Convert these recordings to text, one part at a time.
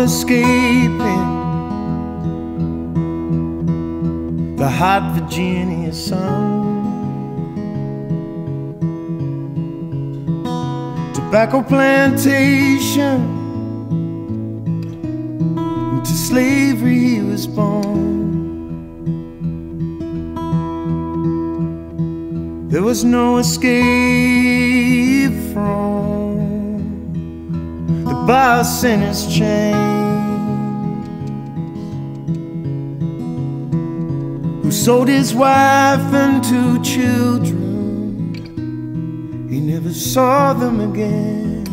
escaping the hot Virginia sun. Tobacco plantation, into slavery he was born. There was no escape from the boss in his chains, who sold his wife and two children. He never saw them again.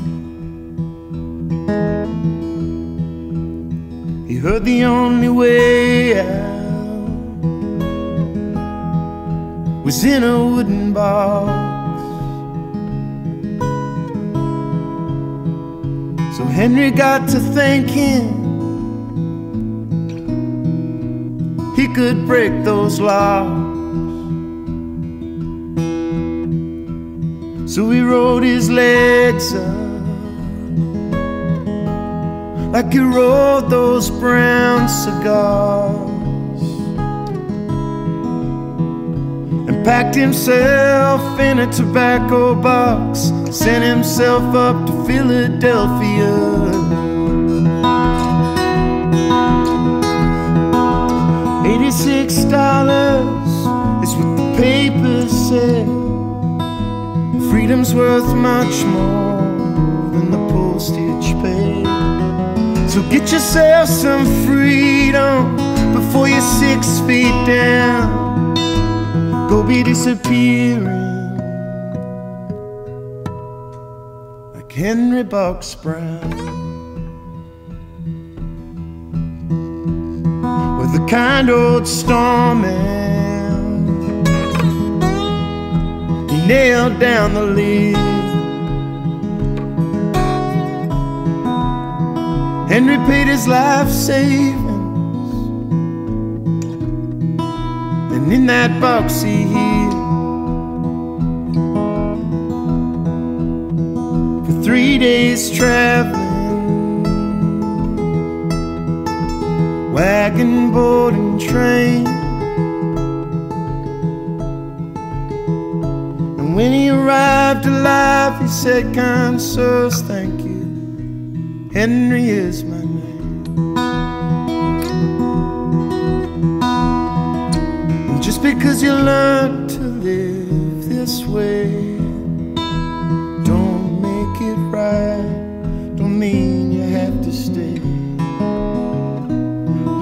He heard the only way out was in a wooden box. So Henry got to thinking he could break those laws. So he rode his legs up like he rode those brown cigars. And packed himself in a tobacco box, sent himself up to Philadelphia. Eighty-six dollars is what the papers said. Freedom's worth much more than the postage paid. So get yourself some freedom before you're six feet down go be disappearing like Henry Box Brown. Kind old storming, he nailed down the lead. Henry paid his life savings. And in that box he hid For three days traveling Wagon, boat, and train. And when he arrived alive He said, kind sirs, thank you. Henry is my name. And just because you learn to live this way don't make it right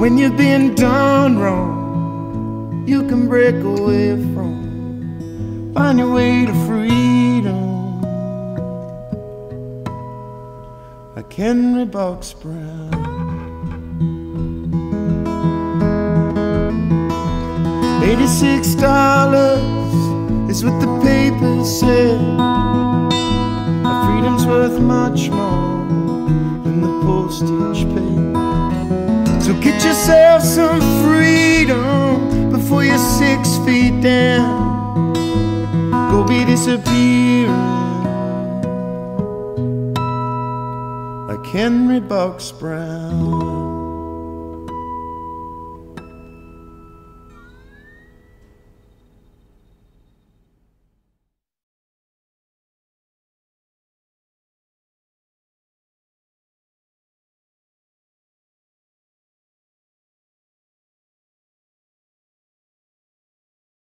when you've been done wrong you can break away from find your way to freedom like Henry Box Brown Eighty-six dollars is what the papers said. Our freedom's worth much more than the postage paid. Get yourself some freedom before you're six feet down. Go be disappearing like Henry Box Brown.